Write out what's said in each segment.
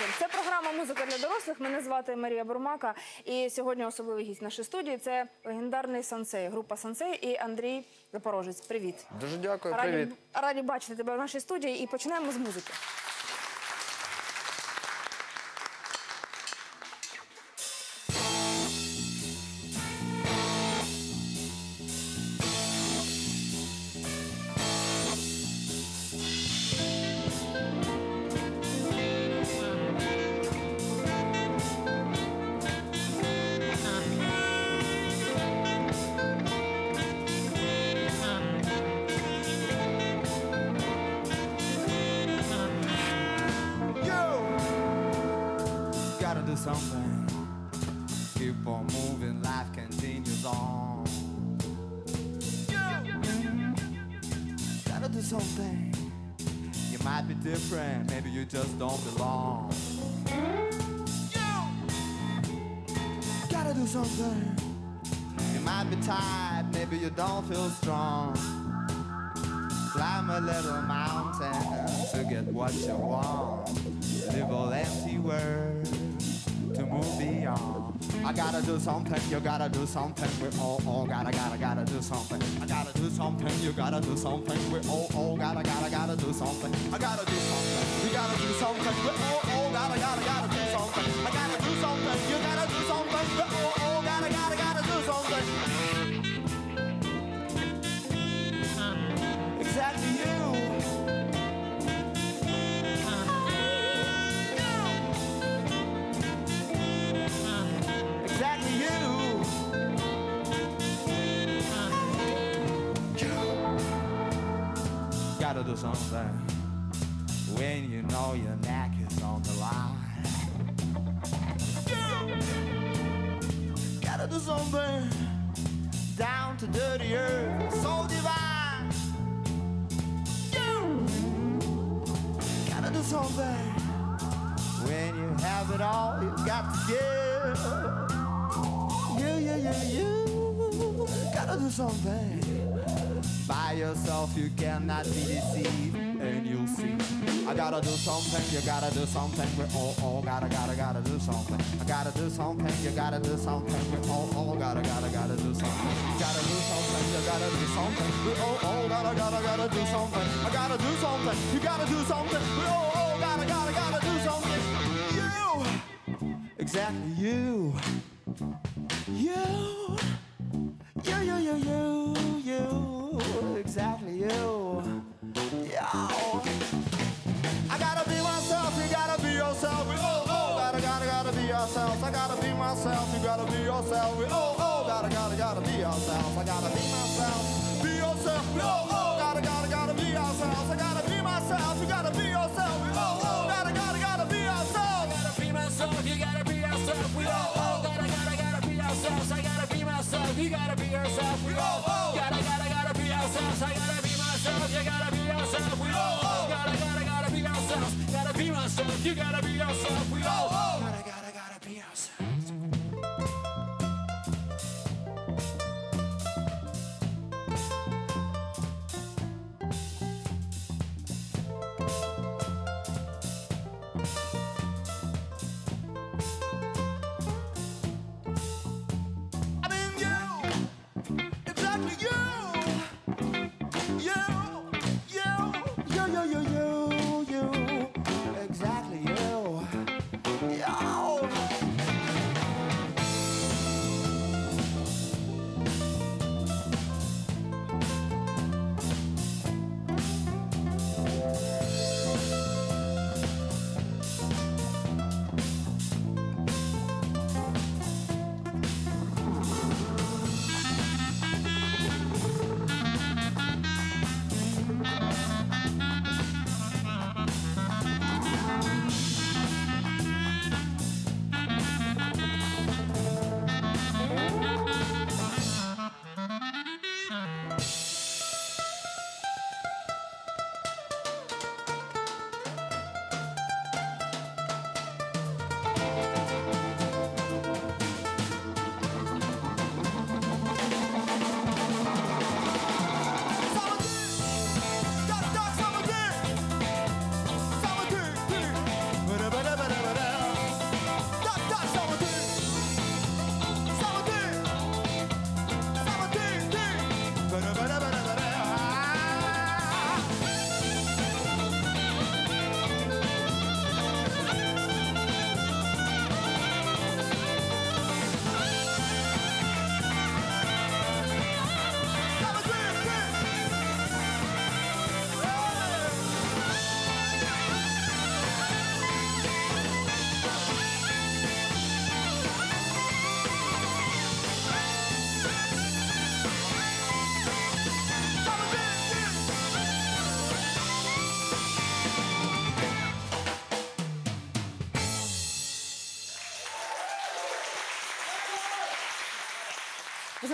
вечір. Це програма Музика для дорослих. Мене звати Марія Бурмака. І сьогодні особливий гість нашої студії це легендарний сансей, група сансей і Андрій Запорожець. Привіт. Дуже дякую, Раді, привіт. раді бачити тебе в нашій студії. І починаємо з музики. Something, you gotta do something. We all, all gotta, gotta, gotta do something. I gotta do something, you gotta do something. We all, all gotta, gotta, gotta do something. I gotta do something, you gotta do something. We all, all Gotta do something when you know your neck is on the line. Gotta do something down to dirty earth, so divine. Gotta do something when you have it all, you got to give. You, you, you, you. Gotta do something. By yourself, you cannot be deceived, and you'll see. I gotta do something, you gotta do something. We all, all gotta, gotta, gotta do something. I gotta do something, you gotta do something. We all, all gotta, gotta, gotta do something. Gotta do something, you gotta do something. We all, all gotta, gotta, gotta do something. I gotta do something, you gotta do something. We all, all gotta, gotta, gotta do something. You, exactly you. You. You, you, you, you, you, exactly you. Yo. I gotta be myself, you gotta be yourself. We oh, oh, gotta, gotta, gotta be ourselves. I gotta be myself, you gotta be yourself. We oh, oh, gotta, gotta, gotta be ourselves. I gotta be myself, be yourself. We oh, oh, gotta, gotta, gotta be ourselves. I gotta be myself, you gotta be yourself. We oh, oh, gotta, gotta, gotta be ourselves. I gotta be myself, you gotta be yourself. We all, all gotta, gotta, gotta be ourselves. I gotta be myself, you gotta be yourself. We all, all I gotta be myself, you gotta be yourself. We all, all gotta, gotta, gotta be ourselves. Gotta be myself, you gotta be yourself. We all, all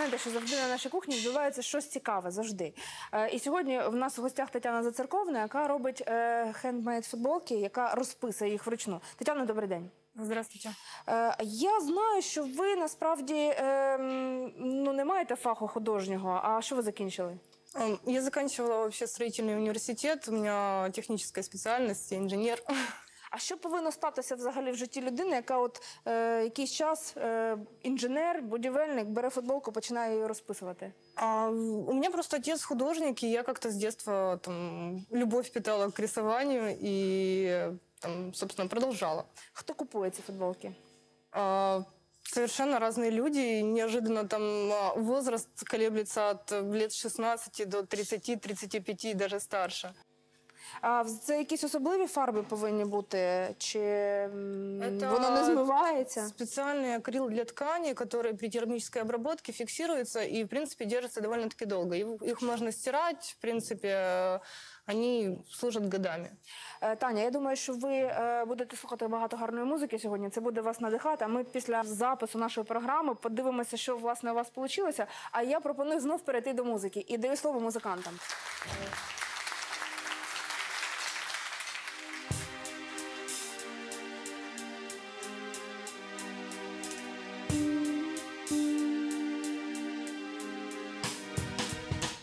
знаєте, що завжди на нашій кухні відбувається щось цікаве завжди. Е, і сьогодні в нас в гостях Тетяна Зацерковна, яка робить е, хендмейд футболки, яка розписує їх вручну. Тетяна, добрий день. Здравствуйте. Е, я знаю, що ви насправді е, ну, не маєте фаху художнього. А що ви закінчили? Я заканчивала вообще строительный университет. У меня техническая специальность, я инженер. А що повинно статися взагалі в житті людини, яка от е, якийсь час е, інженер, будівельник бере футболку, починає її розписувати? А у меня просто отец художник, и я как-то с детства там, любовь питала к рисованию и там, собственно, продолжала. Хто купує ці футболки? А, Совершенно разные люди. и Неожиданно там а, возраст колеблется от лет 16 до 30-35, даже старше. А в- це якісь особливі фарби повинні бути? Чи м, Это воно не змивається? Специальный акрил для ткани, который при термической обработке фиксируется и, в принципе, держится довольно-таки долго. Их, их можно стирать, в принципе, э, они служат годами. Е, Таня, я думаю, що ви е, будете слухати багато гарної музики сьогодні. Це буде вас надихати. А ми після запису нашої програми подивимося, що власне у вас вийшло. А я пропоную знов перейти до музики і даю слово музикантам.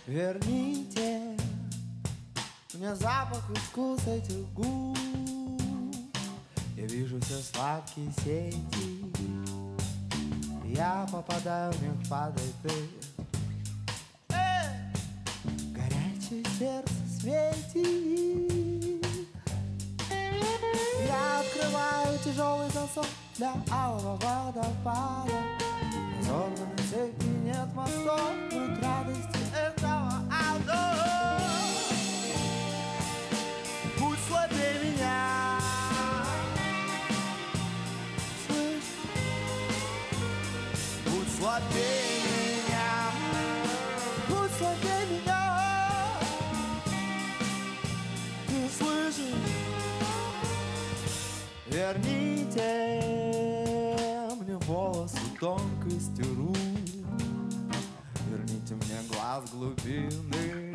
Верните мне запах и вкус этих губ. Я вижу все сладкие сети. Я попадаю в них, падает ты! Горячее сердце светит. Я открываю тяжелый засов для алого водопада. Разорваны цепи, нет мостов Путь радости Верните мне волосы тонкостью рук. Верните мне глаз глубины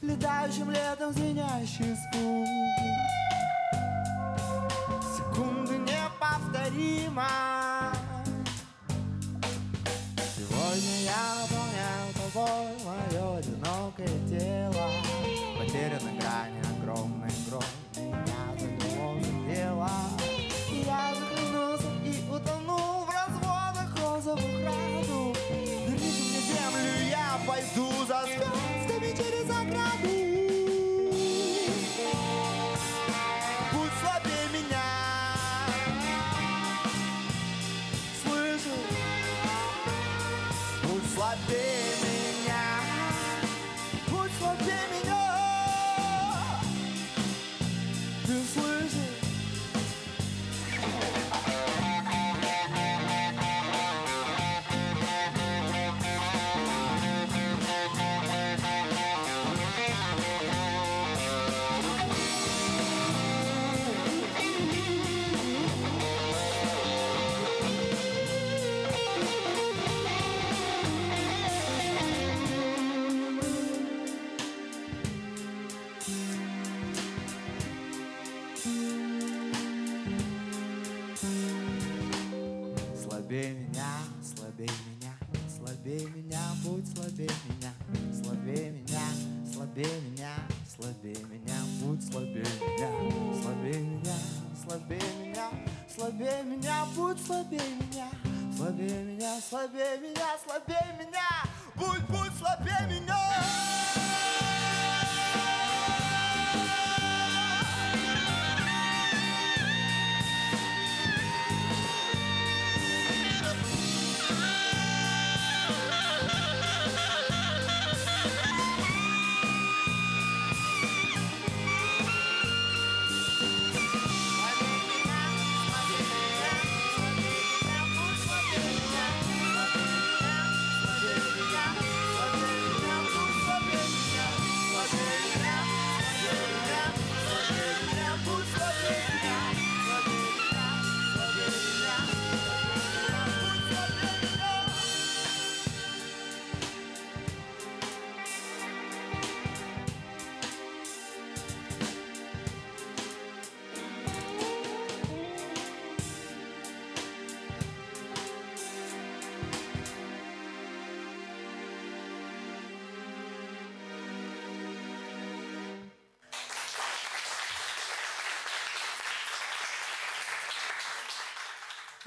Летающим летом звенящий звук. Секунды неповторимо faz dos.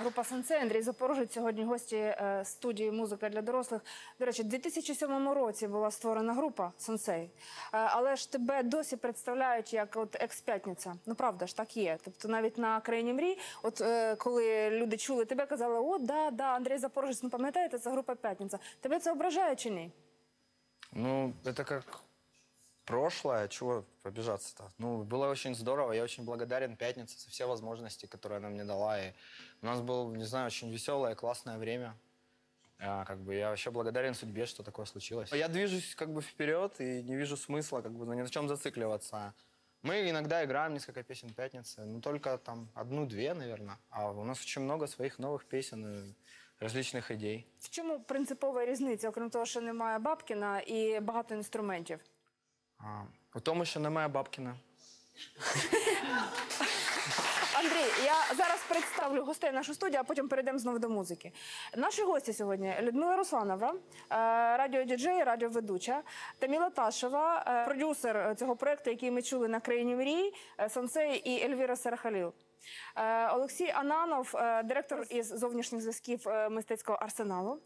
Група Сенсей, Андрій Запорожець, сьогодні гості е, студії Музика для дорослих. До речі, у 2007 році була створена група Сенсей. Е, але ж тебе досі представляють як екс-п'ятниця. Ну правда ж так є. Тобто навіть на країні мрій, от е, коли люди чули тебе, казали, о, да, да, Андрій Запорожець, ну пам'ятаєте, це група П'ятниця. Тебе це ображає чи ні? Ну, это как прошлое, чего обижаться-то? Ну, было очень здорово, я очень благодарен Пятнице за все возможности, которые она мне дала. И у нас было, не знаю, очень веселое, классное время. А, как бы я вообще благодарен судьбе, что такое случилось. Я движусь как бы вперед и не вижу смысла как бы ну, ни на чем зацикливаться. Мы иногда играем несколько песен Пятницы, ну только там одну-две, наверное. А у нас очень много своих новых песен и различных идей. В чому принципова різниця, окрім того, що немає Бабкіна і багато інструментів? У тому, що немає Бабкіна. Андрій, я зараз представлю гостей нашу студію, а потім перейдемо знову до музики. Наші гості сьогодні Людмила Русланова, е, радіодіджей, радіоведуча, Таміла Ташева, е, продюсер цього проекту, який ми чули на країні мрій, е, Сансей і Ельвіра Серахаліл. Е, Олексій Ананов, е, директор із зовнішніх зв'язків е, мистецького арсеналу.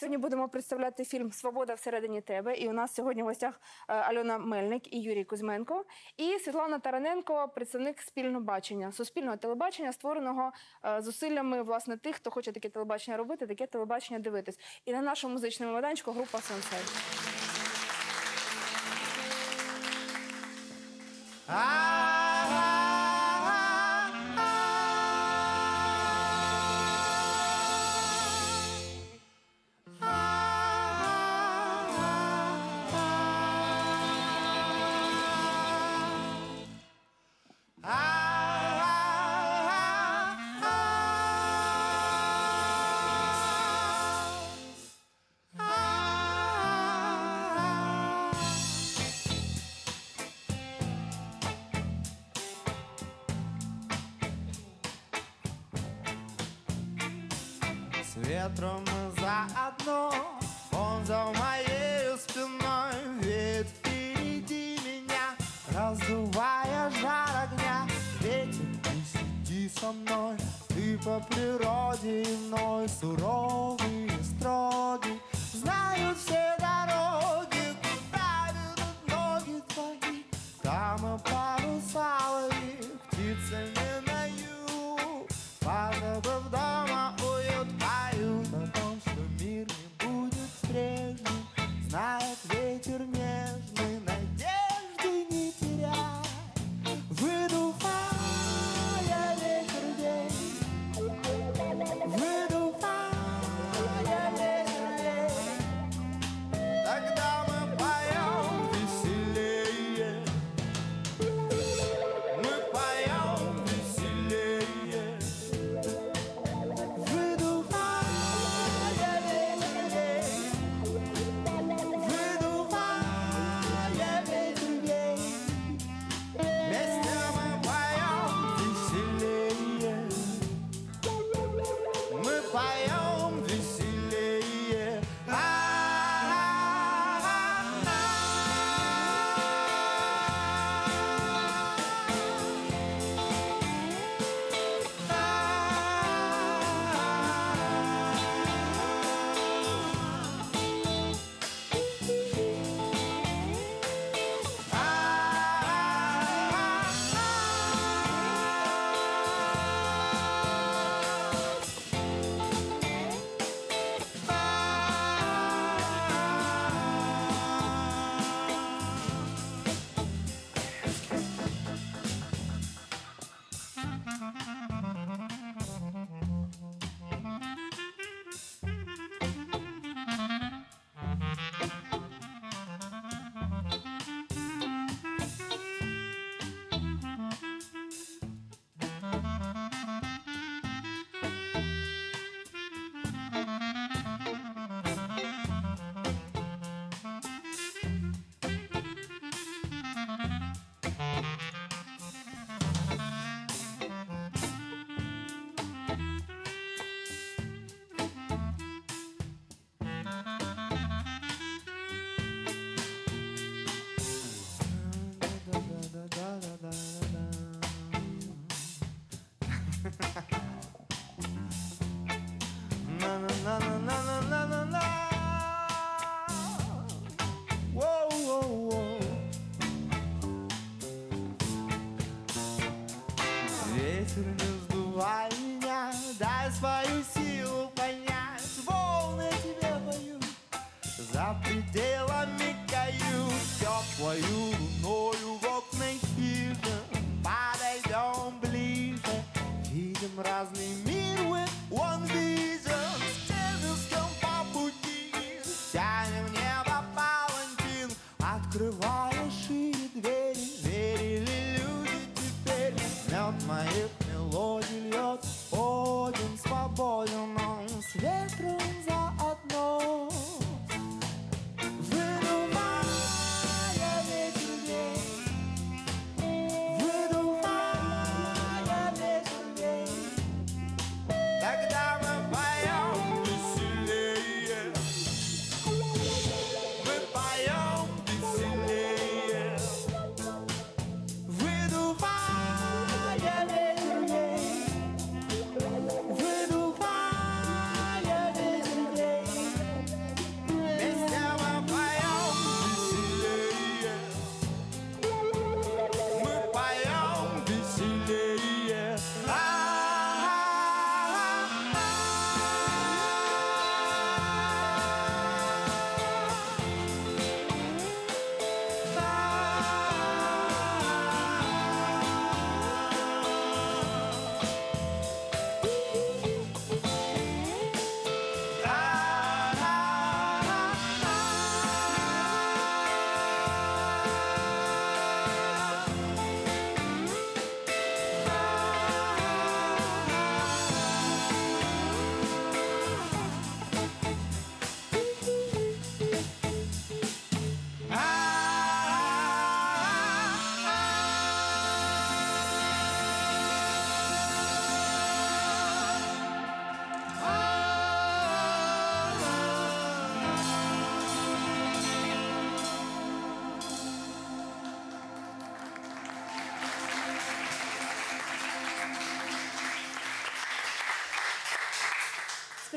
Сьогодні будемо представляти фільм Свобода всередині тебе. І у нас сьогодні в гостях Альона Мельник і Юрій Кузьменко, і Світлана Тараненко, представник спільного бачення, суспільного телебачення, створеного зусиллями власне тих, хто хоче таке телебачення робити, таке телебачення дивитись. І на нашому музичному майданчику група Сенсей. С ветром мы заодно. Он за моей спиной Ведь впереди меня Раздувая жар огня. Ветер, ты сиди со мной Ты по природе иной Суровый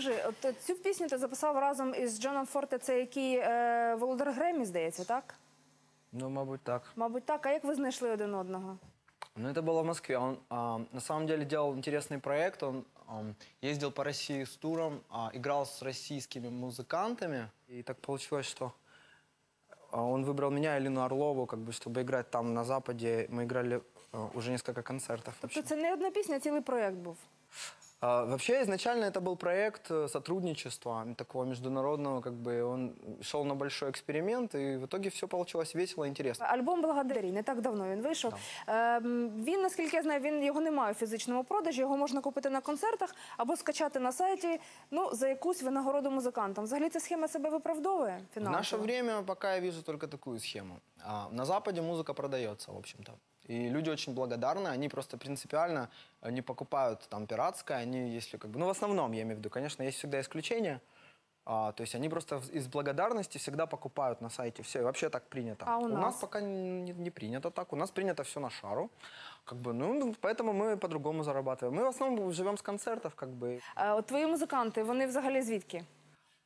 Скажи, от е, цю пісню ти записав разом із Джоном Форте, це який е, Володар Гремі, здається, так? Ну, мабуть, так. Мабуть, так. А як ви знайшли один одного? Ну, это было в Москве. Он а, на самом деле делал интересный проект. Он ам, ездил по России с туром, а, играл с российскими музыкантами. И так получилось, что а, он выбрал меня, Алину Орлову, как бы, чтобы играть там на Западе. Мы играли а, уже несколько концертов. Тобто вообще. це не одна пісня, а цілий проєкт був. А, Вообще, изначально это был проект э, сотрудничества, такого международного, как бы он шел на большой эксперимент, и в итоге все получилось весело и интересно. Альбом Благодарій не так давно він вийшов. Ем, він, наскільки я знаю, він його немає у фізичному продажі. Його можна купити на концертах або скачати на сайті. Ну за якусь винагороду музикантам. Взагалі ця схема себе виправдовує В фінансово? наше время пока я вижу только такую схему. А на Западе музыка продается, в общем-то. И люди очень благодарны, они просто принципиально э, не покупают там пиратское, они если как бы, ну в основном я имею в виду, конечно, есть всегда исключения, а, то есть они просто в- из благодарности всегда покупают на сайте все, и вообще так принято. А у нас? нас? пока не, не принято так, у нас принято все на шару, как бы, ну поэтому мы по-другому зарабатываем. Мы в основном живем с концертов, как бы. Е, от твої музиканти, вони взагалі звідки?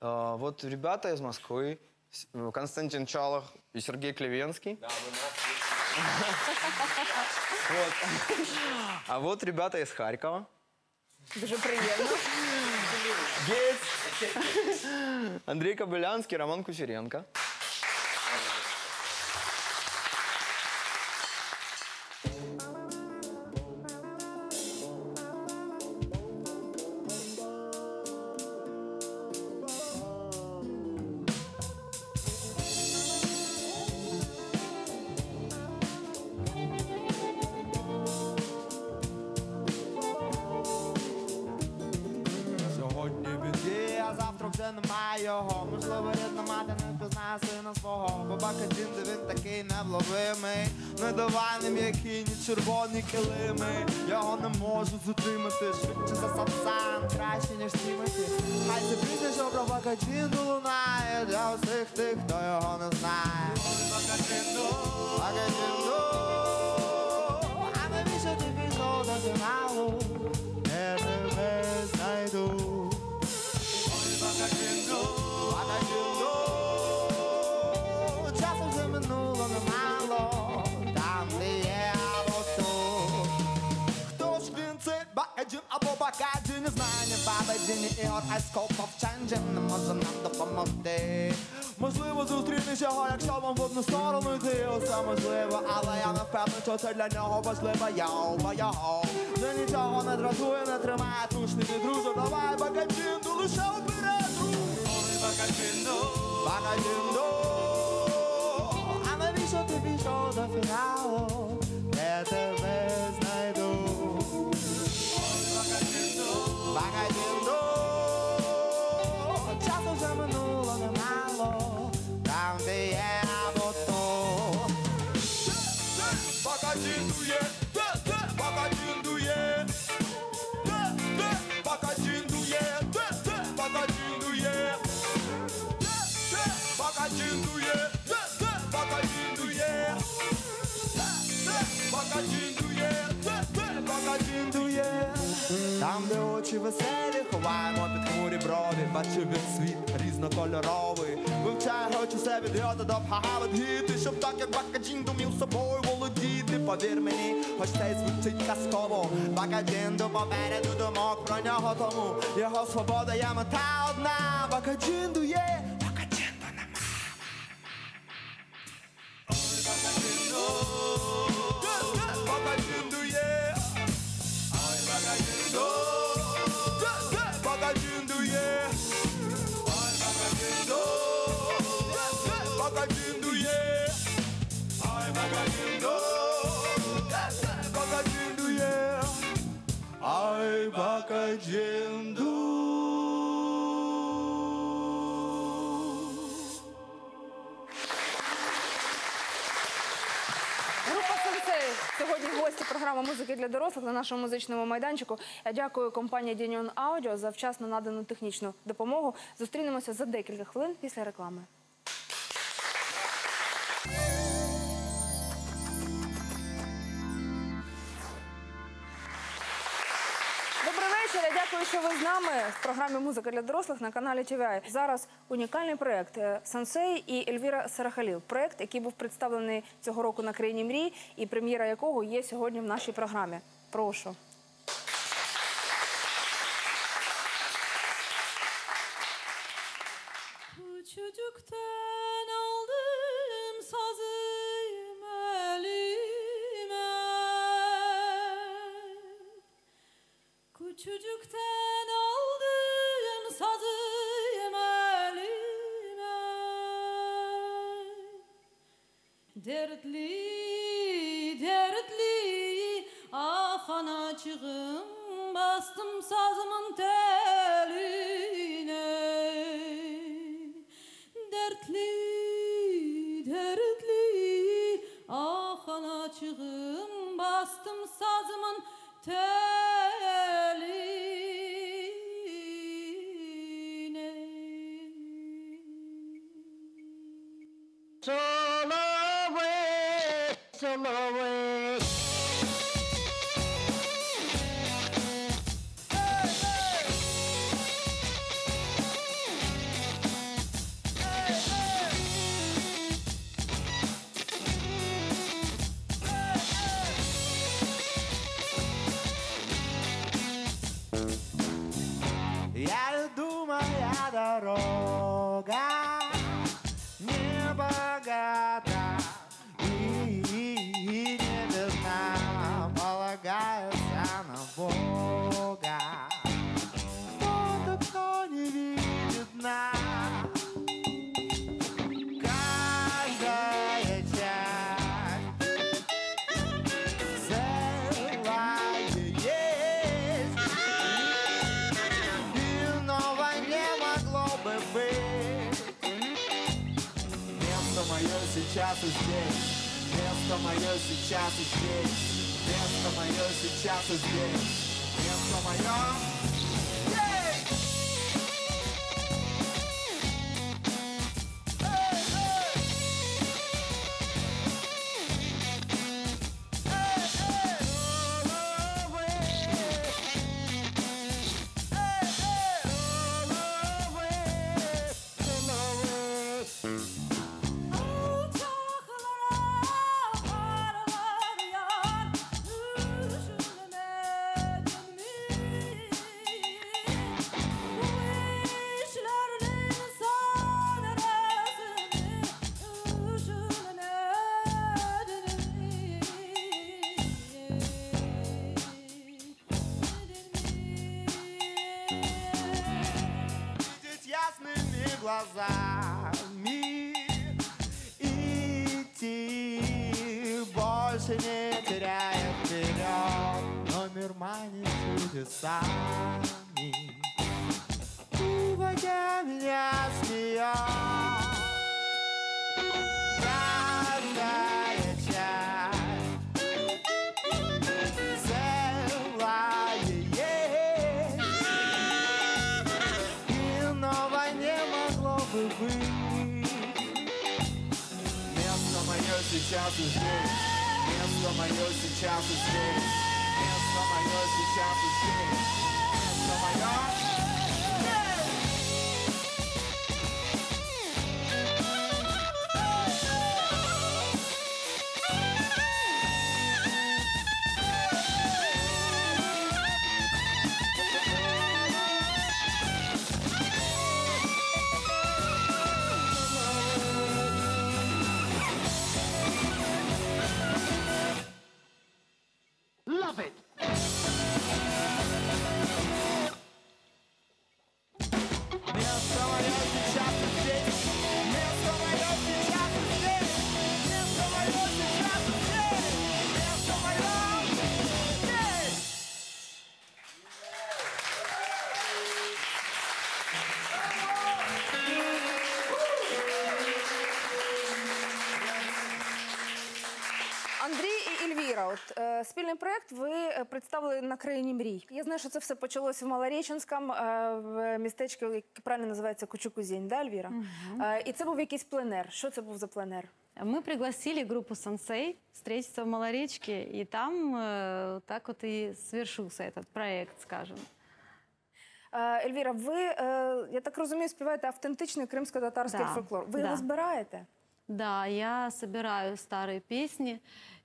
А, вот ребята из Москвы, С- э, Константин Чалах и Сергей Клевенский. Вот. А вот ребята из Харькова. Дуже приємно. Гейтс, Андрей Кобылянский, Роман Кучеренко. Пізнає сина свого. Бабака Джин, де він такий невловимий. Не давай не м'які, ні червоні килими. Його не можуть затримати. Швидше за сапсан, краще, ніж Тімоті. Хай це пісня, що про бака Джинду лунає. Для усіх тих, хто його не знає. Бака Джинду, бака Джинду. А навіщо ти пішов до фіналу? Я тебе знайду. Бакаджин або Бакаджин, не знає ні Бабаджин, ні Айскопов Чанджин не може нам допомогти. Можливо, зустрінеш його, якщо вам в одну сторону йти, усе можливо, але я впевнений, що це для нього важливо. Йоу, бо йоу. Вже нічого не дратує, не тримає тушний не друже. Давай, бакачинду, лише вперед. Ой, бакачинду, бакачинду. А навіщо ти пішов до фіналу? Де тебе знайду? Там, де очі веселі, ховаємо під хмурі брові, бачив він світ різнокольоровий. Вивчає очі все від йода до пхага відгіти, щоб так як бакаджін думів собою володіти. Повір мені, хоч це й звучить казково. Бакаджінду попереду думок про нього тому. Його свобода є мета одна. Бакаджінду є, Ой. Група Сенсей сьогодні гості програми музики для дорослих на нашому музичному майданчику. Я дякую компанії Дініон Аудіо за вчасно надану технічну допомогу. Зустрінемося за декілька хвилин після реклами. Дякую, що ви з нами в програмі Музика для дорослих на каналі TVI. Зараз унікальний проект е, Сансей і Ельвіра Сарахаліл. Проект, який був представлений цього року на країні мрій, і прем'єра якого є сьогодні в нашій програмі. Прошу. Сейчас и здесь. Место мое сейчас и здесь. Место мое больше не теряя вперед, но мир манит чудесами, уводя меня с нее. Каждая часть целая есть, Иного не могло бы быть. Место мое сейчас и здесь, место мое сейчас и здесь, место мое сейчас и здесь, место мое. Love от е, спільний проект ви е, представили на країні мрій. Я знаю, що це все почалося в Малореченському, е, в містечку, яке правильно називається Кучукузінь, да, Ельвіра? Е, і це був якийсь пленер. Що це був за пленер? Мы пригласили группу «Сансей» встретиться в Малоречке, и там э, так вот и свершился этот проект, скажем. Е, Ельвіра, ви, е, я так розумію, співаєте автентичний кримсько-татарський Да, фольклор. Ви да. його збираєте? Да, я собираю старые песни,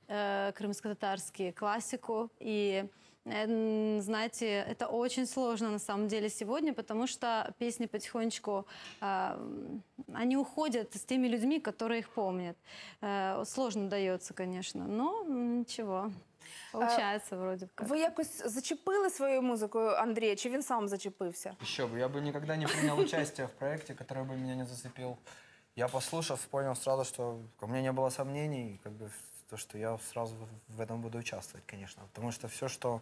э, крымско-татарские, классику. И, э, м, знаете, это очень сложно на самом деле сегодня, потому что песни потихонечку, э, м, они уходят с теми людьми, которые их помнят. Э, сложно дается, конечно, но м, ничего. Получается вроде бы как. Ви якось зачепили своєю музикою Андрія, чи він сам зачепився? Еще бы, я бы никогда не принял участие в проекте, который бы меня не зацепил. Я послушав, понял сразу, что у меня не было сомнений, как бы в то, что я сразу в- в этом буду участвовать, конечно. Потому что все, что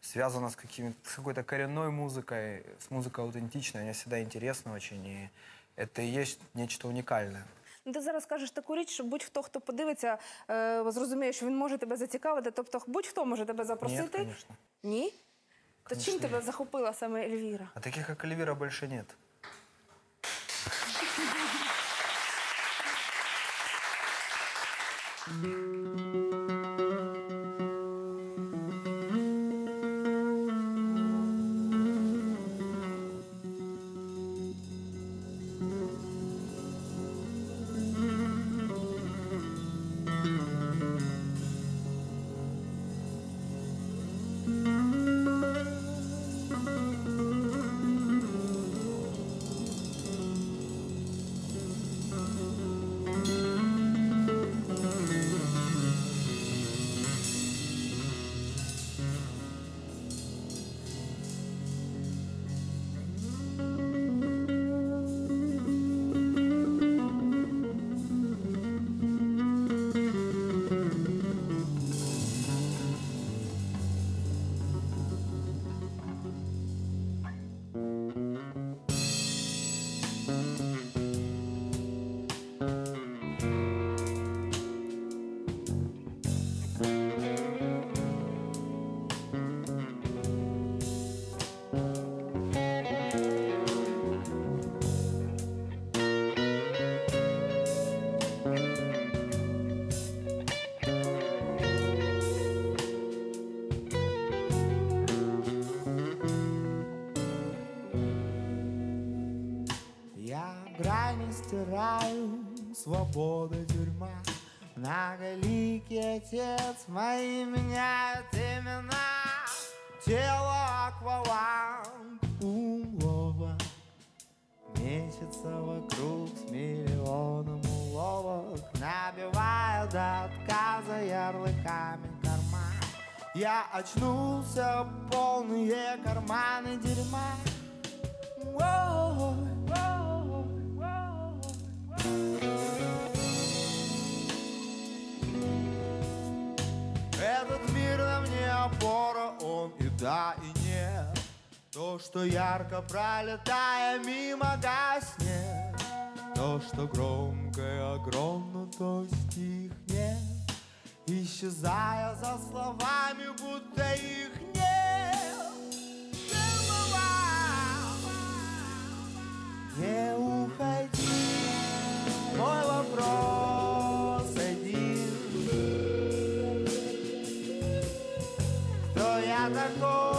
связано с, какими, с какой-то коренной музыкой, с музыкой аутентичной, мне всегда интересно очень. И это и есть нечто уникальное. Ну, ти зараз кажеш таку річ, що будь-хто, хто подивиться, е, зрозуміє, що він може тебе зацікавити. Тобто будь-хто може тебе Нет, запросити. конечно. Ні? То чим Конечно, тебе ні. захопила саме Ельвіра? А таких, как Эльвира, больше нет. Я стираю, свобода тюрьма. Многоликий отец мои меняют имена. Тело акваланг, ум лова. Мечется вокруг с миллионом уловок Набивая до отказа ярлыками карман Я очнулся, полные карманы дерьма воу. Этот мир нам не опора, он и да, и нет. То, что ярко пролетая мимо гаснет, То, что громко и огромно, то стихнет, Исчезая за словами, будто их нет. Не уходи, вопрос один. Кто я такой,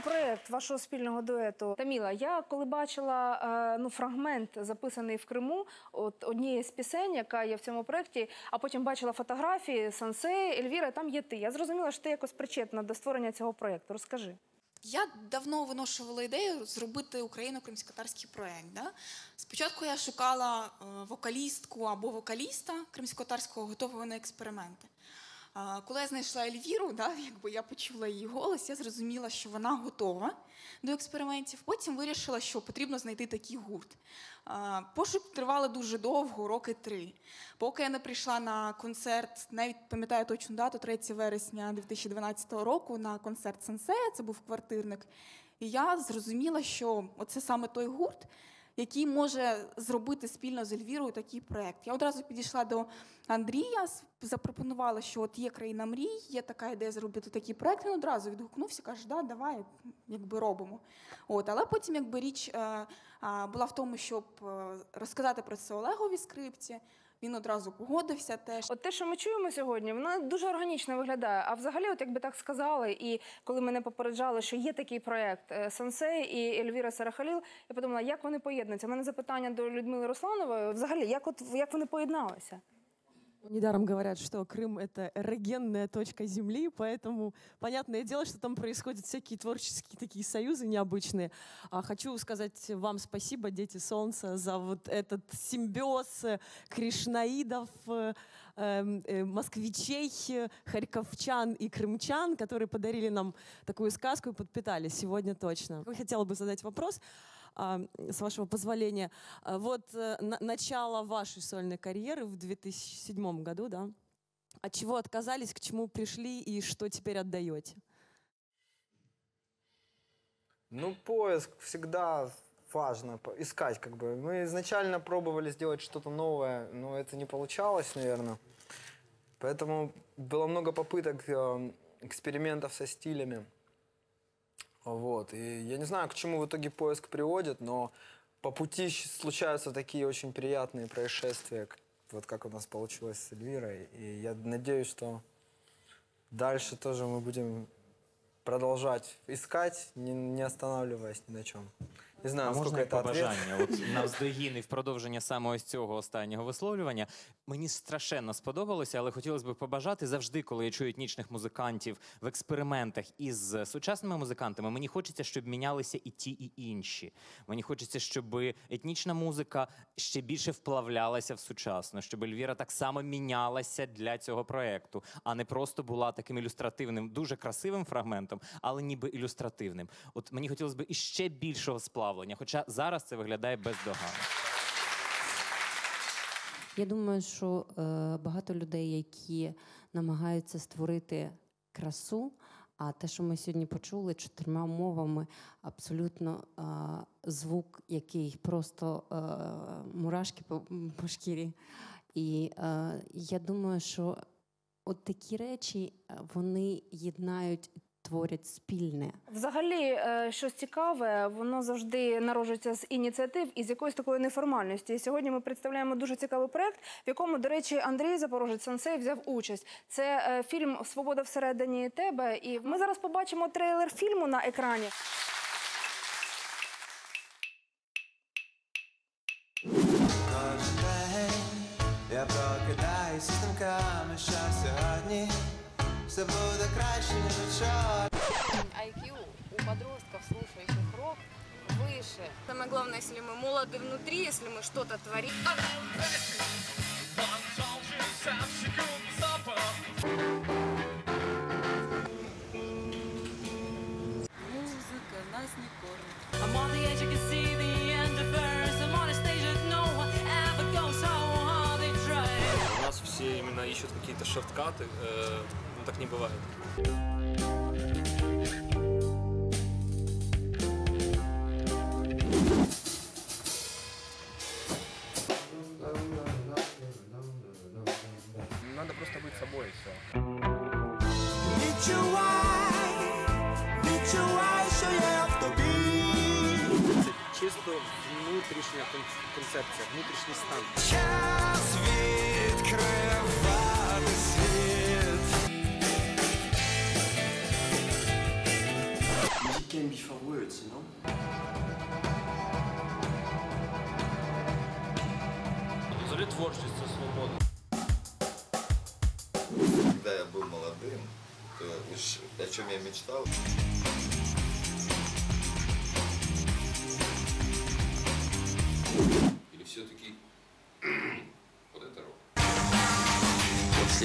проект вашого спільного дуету Таміла. Я коли бачила е, ну фрагмент, записаний в Криму, от однієї з пісень, яка є в цьому проекті, а потім бачила фотографії Сансе, Ельвіра. Там є ти. Я зрозуміла, що ти якось причетна до створення цього проекту. Розкажи. Я давно виношувала ідею зробити україно-кримськотарський проект. Да? Спочатку я шукала е, вокалістку або вокаліста кримськотарського, готового на експерименти. Коли я знайшла Ельвіру, да, якби я почула її голос, я зрозуміла, що вона готова до експериментів. Потім вирішила, що потрібно знайти такий гурт. Пошук тривали дуже довго, роки три. Поки я не прийшла на концерт, навіть пам'ятаю точну дату, 3 вересня 2012 року, на концерт Сенсея, це був квартирник. І я зрозуміла, що оце саме той гурт, який може зробити спільно з Ельвірою такий проект. Я одразу підійшла до Андрія, запропонувала, що от є країна мрій, є така ідея зробити такий проект. Він одразу відгукнувся, каже, да, давай, якби робимо. От, але потім, якби річ е, була в тому, щоб е, розказати про це Олегові скрипці. Він одразу погодився теж. От те, що ми чуємо сьогодні, воно дуже органічно виглядає. А взагалі, от якби так сказали, і коли мене попереджали, що є такий проект Сансей Сенсей і Ельвіра Сарахаліл, я подумала, як вони поєднуються. У мене запитання до Людмили Русланової. Взагалі, як от як вони поєдналися? Недаром говорят, что Крым — это эрогенная точка Земли, поэтому понятное дело, что там происходят всякие творческие такие союзы необычные. А хочу сказать вам спасибо, Дети Солнца, за вот этот симбиоз э, кришнаидов, э, эм, э, москвичей, э, харьковчан и крымчан, которые подарили нам такую сказку и подпитали сегодня точно. Я хотела бы задать вопрос, а, С вашего позволения. А, Вот э, на- начало вашей сольной карьеры в 2007 году, да? От чего отказались, к чему пришли и что теперь отдаете? Ну, поиск всегда важно искать, как бы. Мы изначально пробовали сделать что-то новое, но это не получалось, наверное. Поэтому было много попыток э, экспериментов со стилями. Вот. И я не знаю, к чему в итоге поиск приводит, но по пути случаются такие очень приятные происшествия, вот как у нас получилось с Эльвирой. И я надеюсь, что дальше тоже мы будем продолжать искать, не останавливаясь ни на чем. Не знаю, А можна як побажання? От навздогін і в продовження саме ось цього останнього висловлювання. Мені страшенно сподобалося, але хотілося б побажати завжди, коли я чую етнічних музикантів в експериментах із сучасними музикантами. Мені хочеться, щоб мінялися і ті, і інші. Мені хочеться, щоб етнічна музика ще більше вплавлялася в сучасну, щоб Ельвіра так само мінялася для цього проекту, а не просто була таким ілюстративним, дуже красивим фрагментом, але ніби ілюстративним. От мені хотілося б іще більшого сплавлення, хоча зараз це виглядає бездоганно. Я думаю, що е, багато людей, які намагаються створити красу, а те, що ми сьогодні почули чотирма мовами, абсолютно е, звук, який просто е, мурашки по, по шкірі. І е, я думаю, що от такі речі е, вони єднають, творять спільне. Взагалі, е, щось цікаве, воно завжди народжується з ініціатив і з якоїсь такої неформальності. І сьогодні ми представляємо дуже цікавий проект, в якому, до речі, Андрій Запорожець Сенсей взяв участь. Це е, фільм Свобода всередині тебе. І ми зараз побачимо трейлер фільму на екрані. Я прокидаюсь з думками, що сьогодні все буде краще, ніж вчора. IQ у подростков, слушающих рок, выше. Самое главное, если мы молоды внутри, если мы что-то творим. Музика нас не кормить. I'm on the edge, you can see the end of first. I'm on a stage that no one ever goes so hard they try. У нас все именно ищут какие-то шорткаты, э, так не бывает.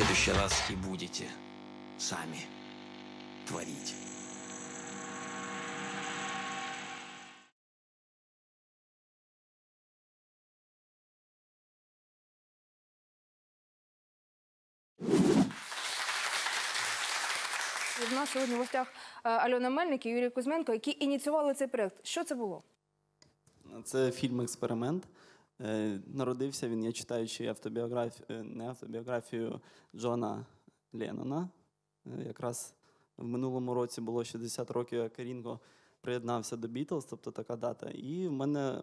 Следующий раз и будете сами творить. В нас сьогодні в гостях е, Альона Мельник і Юрій Кузьменко, які ініціювали цей проект. Що це було? Це фільм Експеримент. Е, Народився він, я читаючи автобіографію, не автобіографію Джона Леннона. Е, Якраз в минулому році було 60 років, як Рінго приєднався до Бітлз, тобто така дата. І в мене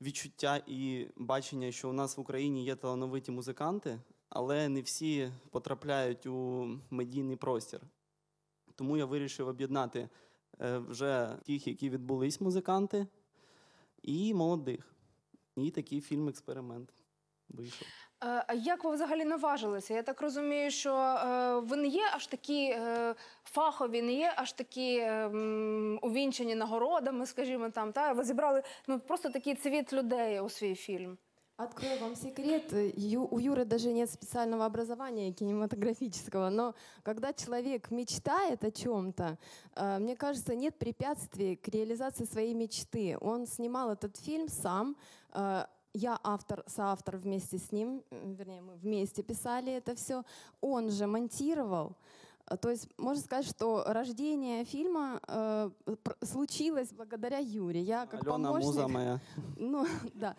відчуття і бачення, що у нас в Україні є талановиті музиканти, але не всі потрапляють у медійний простір. Тому я вирішив об'єднати е, вже тих, які відбулись музиканти, і молодих. І такий фільм експеримент вийшов. Е, А як ви взагалі наважилися? Я так розумію, що е, ви не є аж такі е, фахові, не є аж такі увінчені нагородами, скажімо там. Та? Ви зібрали ну, просто такий цвіт людей у свій фільм. Открою вам секрет. Ю- у Юры даже нет специального образования кинематографического, но когда человек мечтает о чем-то, э, мне кажется, нет препятствий к реализации своей мечты. Он снимал этот фильм сам. э, Я автор, соавтор вместе с ним, вернее, мы вместе писали это все. Он же монтировал. Э, То есть можно сказать, что рождение фильма э, случилось благодаря Юре. Я как Альона помощник. муза моя. Ну, да.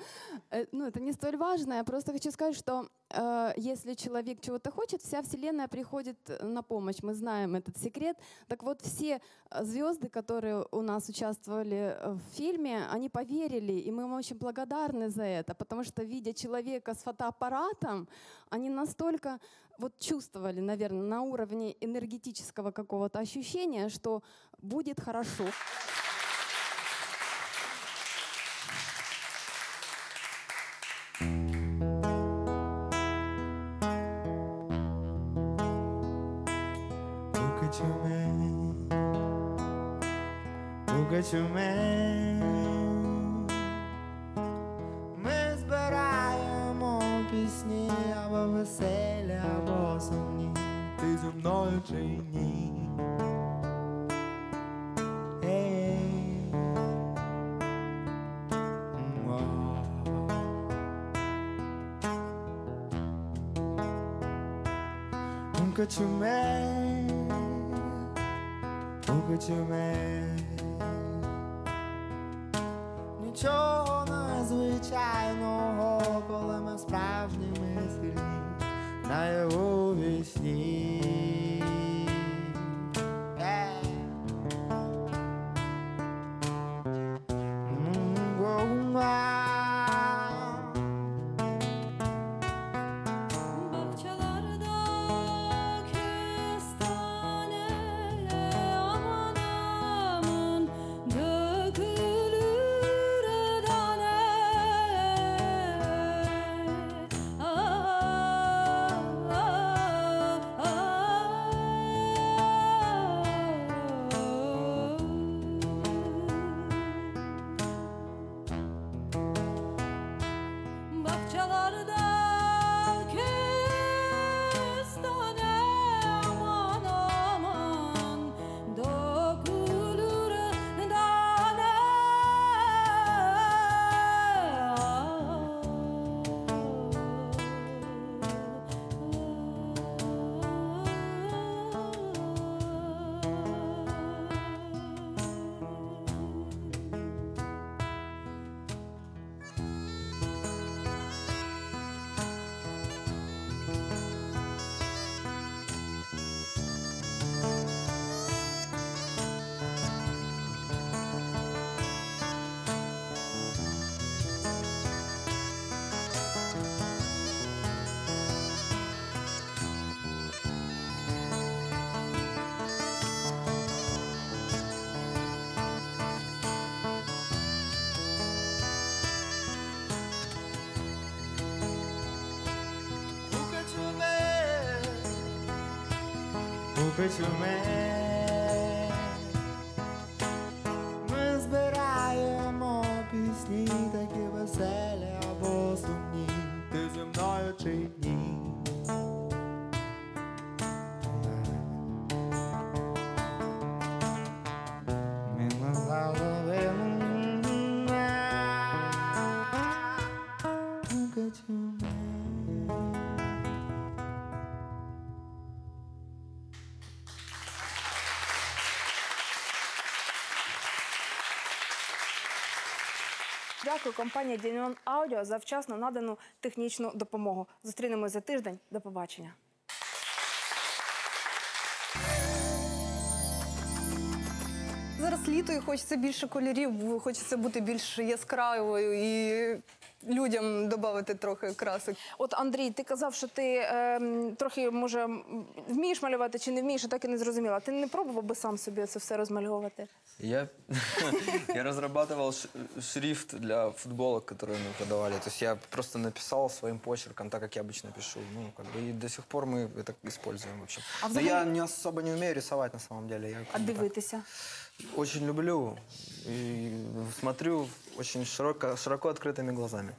Э, Ну, это не столь важно. Я просто хочу сказать, что э, если человек чего-то хочет, вся Вселенная приходит на помощь. Мы знаем этот секрет. Так вот, все э, звезды, которые у нас участвовали э, в фильме, они поверили, и мы им очень благодарны за это, потому что, видя человека с фотоаппаратом, они настолько вот чувствовали, наверное, на уровне энергетического какого-то ощущения, что будет хорошо. Look at you, man. to me, over to me. pretty man. Дякую компанії Дініон Аудіо за вчасно надану технічну допомогу. Зустрінемось за тиждень. До побачення. Зараз літо і хочеться більше кольорів, хочеться бути більш яскравою і людям додати трохи красок. От Андрій, ти казав, що ти ем, трохи може м, вмієш малювати чи не вмієш, я так і не зрозуміла. Ти не пробував би сам собі це все розмальовувати? Я, я разрабатывал ш- шрифт для футболок, которые мы продавали. То есть я просто написал своим почерком, так как я обычно пишу. Ну, как бы, и до сих пор мы это используем, в общем. А Но взагалі- я не особо не умею рисовать на самом деле. Я А как бы так дивитися? очень люблю и смотрю очень широко, широко открытыми глазами.